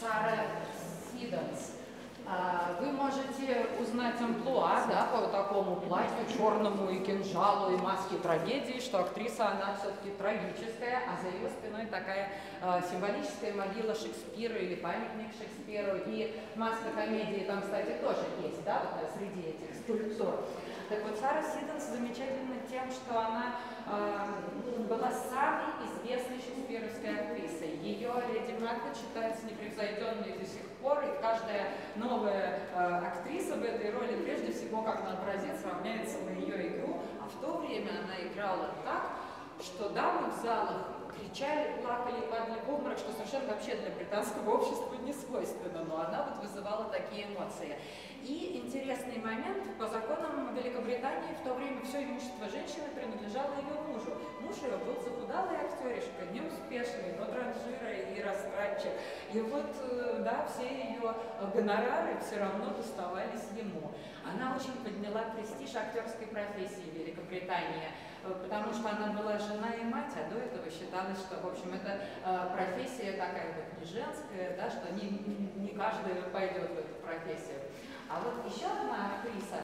Сара Сиденс. А, Вы можете узнать амплуа, да, по такому платью, черному и кинжалу, и маске трагедии, что актриса, она все-таки трагическая, а за ее спиной такая э, символическая могила Шекспира или памятник Шекспиру. И маска комедии там, кстати, тоже есть, да, вот э, среди этих скульптур. Так вот, Сара Сиденс замечательна тем, что она э, была самой известной шекспировской актрисой. Ее «Леди Макбет» считается непревзойденной до сих пор, и каждая новая э, актриса в этой роли, прежде всего, как она отразится, равняется на ее игру. А в то время она играла так, что дамы в залах кричали, плакали, падали в обморок, что совершенно вообще для британского общества не свойственно, но она вот вызывала такие эмоции. И интересный момент, по законам Великобритании в то время все имущество женщины принадлежало ее мужу. Муж ее был захудалый актеришка, неуспешный, но транжира и растратчик. И вот, э, да, все ее гонорары все равно доставались ему. Она очень подняла престиж актерской профессии в Великобритании, э, потому что она была жена и мать, а до этого считалось, что, в общем, это э, профессия такая вот не женская, да, что не, не каждый пойдет в эту профессию. А вот еще одна актриса,